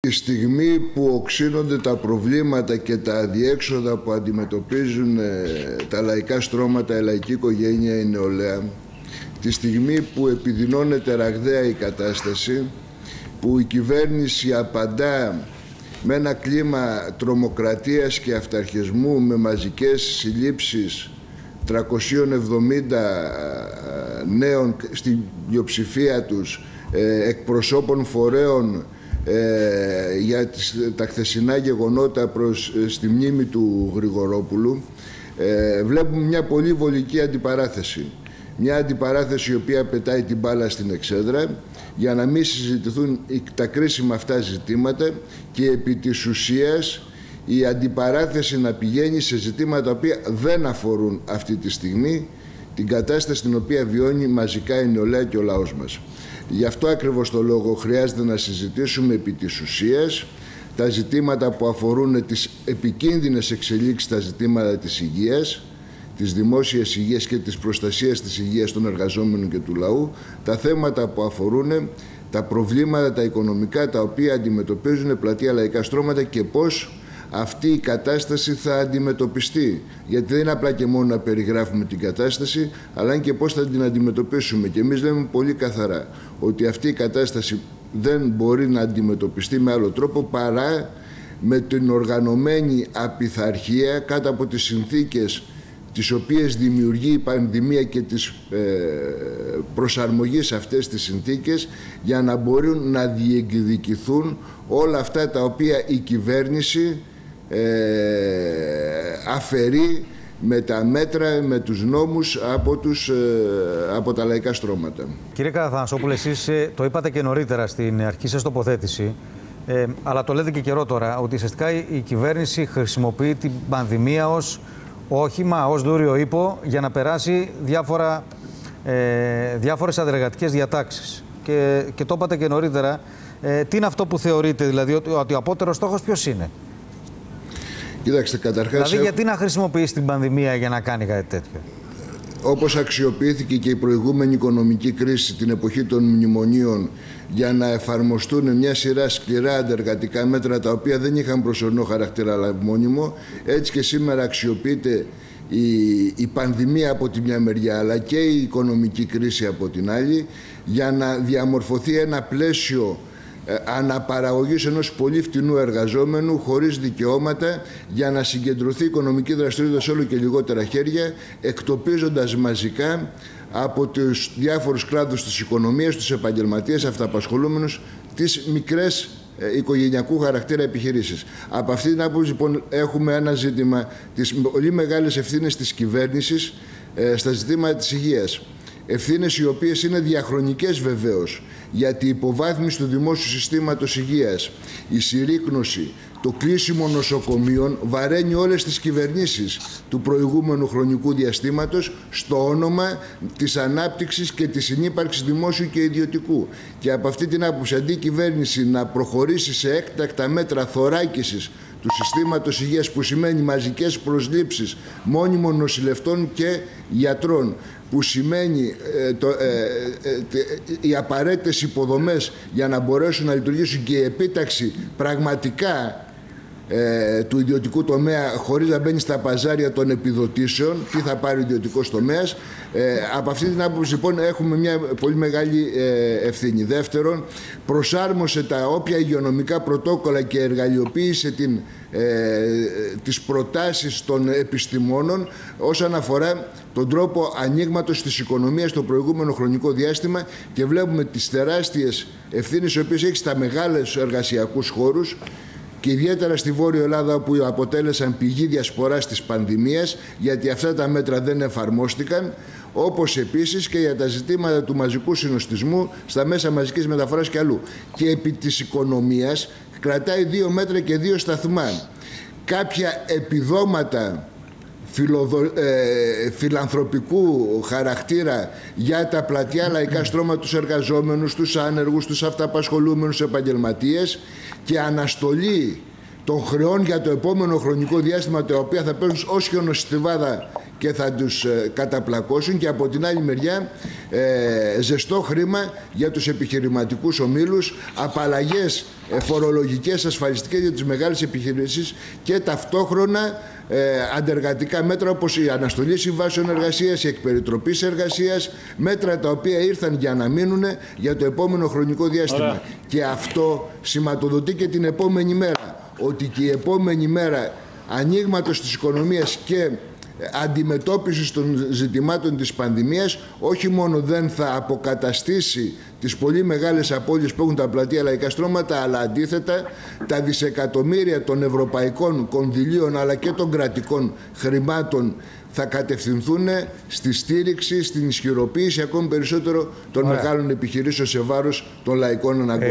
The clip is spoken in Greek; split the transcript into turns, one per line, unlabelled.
Τη στιγμή που οξύνονται τα προβλήματα και τα αδιέξοδα που αντιμετωπίζουν ε, τα λαϊκά στρώματα, η λαϊκή οικογένεια, η νεολαία, τη στιγμή που επιδεινώνεται ραγδαία η κατάσταση, που η κυβέρνηση απαντά με ένα κλίμα τρομοκρατίας και αυταρχισμού με μαζικές συλλήψεις 370 ε, νέων στην πλειοψηφία τους ε, εκπροσώπων φορέων ε, για τις, τα χθεσινά γεγονότα προς, ε, στη μνήμη του Γρηγορόπουλου ε, βλέπουμε μια πολύ βολική αντιπαράθεση. Μια αντιπαράθεση η οποία πετάει την μπάλα στην εξέδρα για να μην συζητηθούν τα κρίσιμα αυτά ζητήματα και επί της ουσίας η αντιπαράθεση να πηγαίνει σε ζητήματα τα οποία δεν αφορούν αυτή τη στιγμή την κατάσταση την οποία βιώνει μαζικά η νεολαία και ο λαός μας. Γι' αυτό ακριβώς το λόγο χρειάζεται να συζητήσουμε επί της ουσίας τα ζητήματα που αφορούν τις επικίνδυνες εξελίξεις στα ζητήματα της υγείας, της δημόσιας υγείας και της προστασίας της υγείας των εργαζόμενων και του λαού, τα θέματα που αφορούν τα προβλήματα τα οικονομικά τα οποία αντιμετωπίζουν πλατεία λαϊκά στρώματα και πώς αυτή η κατάσταση θα αντιμετωπιστεί. Γιατί δεν είναι απλά και μόνο να περιγράφουμε την κατάσταση, αλλά και πώς θα την αντιμετωπίσουμε. Και εμείς λέμε πολύ καθαρά ότι αυτή η κατάσταση δεν μπορεί να αντιμετωπιστεί με άλλο τρόπο παρά με την οργανωμένη απειθαρχία κάτω από τις συνθήκες τις οποίες δημιουργεί η πανδημία και τις ε, προσαρμογής σε αυτές τις συνθήκες για να μπορούν να διεκδικηθούν όλα αυτά τα οποία η κυβέρνηση ε, αφαιρεί με τα μέτρα, με τους νόμους από, τους, ε, από τα λαϊκά στρώματα.
Κύριε Καραθανασόπουλε, εσείς ε, το είπατε και νωρίτερα στην αρχή σας τοποθέτηση, ε, αλλά το λέτε και καιρό τώρα, ότι ουσιαστικά η κυβέρνηση χρησιμοποιεί την πανδημία ως όχημα, ως δούριο ύπο για να περάσει διάφορα, ε, διάφορες αδεργατικές διατάξεις. Και, και το είπατε και νωρίτερα, ε, τι είναι αυτό που θεωρείτε, δηλαδή ότι, ότι ο απότερος στόχος ποιος είναι;
Κοιτάξτε, καταρχάς...
Δηλαδή, γιατί να χρησιμοποιήσει την πανδημία για να κάνει κάτι τέτοιο;
Όπως αξιοποιήθηκε και η προηγούμενη οικονομική κρίση την εποχή των μνημονίων για να εφαρμοστούν μια σειρά σκληρά αντεργατικά μέτρα τα οποία δεν είχαν προσωρινό χαρακτήρα αλλά μόνιμο, έτσι και σήμερα αξιοποιείται η, η πανδημία από τη μια μεριά αλλά και η οικονομική κρίση από την άλλη για να διαμορφωθεί ένα πλαίσιο ε, αναπαραγωγής ενός πολύ φτηνού εργαζόμενου χωρίς δικαιώματα για να συγκεντρωθεί η οικονομική δραστηριότητα σε όλο και λιγότερα χέρια εκτοπίζοντας μαζικά από τους διάφορους κλάδους της οικονομίας, τους επαγγελματίες, αυταπασχολούμενους, τις μικρές ε, οικογενειακού χαρακτήρα επιχειρήσεις. Από αυτή την άποψη λοιπόν έχουμε ένα ζήτημα της πολύ μεγάλης ευθύνης της κυβέρνησης ε, στα ζητήματα της υγείας. Ευθύνες οι οποίες είναι διαχρονικές βεβαίως, γιατί η υποβάθμιση του δημόσιου συστήματος υγείας, η συρρήκνωση, το κλείσιμο νοσοκομείων βαραίνει όλες τις κυβερνήσεις του προηγούμενου χρονικού διαστήματος στο όνομα της ανάπτυξης και της συνύπαρξης δημόσιου και ιδιωτικού. Και από αυτή την άποψη αντί η κυβέρνηση να προχωρήσει σε έκτακτα μέτρα θωράκισης του συστήματος υγείας που σημαίνει μαζικές προσλήψεις μόνιμων νοσηλευτών και γιατρών που σημαίνει ε, το, ε, ε, οι απαραίτητες υποδομές για να μπορέσουν να λειτουργήσουν και η επίταξη πραγματικά ε, του ιδιωτικού τομέα χωρίς να μπαίνει στα παζάρια των επιδοτήσεων τι θα πάρει ο ιδιωτικός τομέας. Ε, από αυτή την άποψη λοιπόν έχουμε μια πολύ μεγάλη ε, ευθύνη. Δεύτερον, προσάρμοσε τα όποια υγειονομικά πρωτόκολλα και εργαλειοποίησε την, ε, τις προτάσεις των επιστημόνων όσον αφορά τον τρόπο ανοίγματος της οικονομίας στο προηγούμενο χρονικό διάστημα και βλέπουμε τις τεράστιες ευθύνες οι οποίες έχει στα μεγάλες εργασιακούς χώρους και ιδιαίτερα στη Βόρεια Ελλάδα που αποτέλεσαν πηγή διασποράς της πανδημίας γιατί αυτά τα μέτρα δεν εφαρμόστηκαν όπως επίσης και για τα ζητήματα του μαζικού συνοστισμού στα μέσα μαζικής μεταφοράς και αλλού. Και επί της οικονομίας κρατάει δύο μέτρα και δύο σταθμά. Κάποια επιδόματα φιλοδο... ε, φιλανθρωπικού χαρακτήρα για τα πλατιά λαϊκά στρώματα τους εργαζόμενους, τους άνεργους, τους αυταπασχολούμενους επαγγελματίες και αναστολή των χρεών για το επόμενο χρονικό διάστημα τα οποία θα παίρνουν ως χιονοστιβάδα και θα τους ε, καταπλακώσουν και από την άλλη μεριά ε, ζεστό χρήμα για τους επιχειρηματικούς ομίλους, απαλλαγές ε, φορολογικές, ασφαλιστικές για τις μεγάλες επιχειρήσεις και ταυτόχρονα ε, αντεργατικά μέτρα όπως η αναστολή συμβάσεων εργασίας, η εκπεριτροπή εργασίας, μέτρα τα οποία ήρθαν για να μείνουν για το επόμενο χρονικό διάστημα. Και αυτό σηματοδοτεί και την επόμενη μέρα, ότι και η επόμενη μέρα ανοίγματος της οικονομίας και αντιμετώπισης των ζητημάτων της πανδημίας όχι μόνο δεν θα αποκαταστήσει τις πολύ μεγάλες απώλειες που έχουν τα πλατεία λαϊκά στρώματα αλλά αντίθετα τα δισεκατομμύρια των ευρωπαϊκών κονδυλίων αλλά και των κρατικών χρημάτων θα κατευθυνθούν στη στήριξη, στην ισχυροποίηση ακόμη περισσότερο των μεγάλων επιχειρήσεων σε βάρος των λαϊκών αναγκών.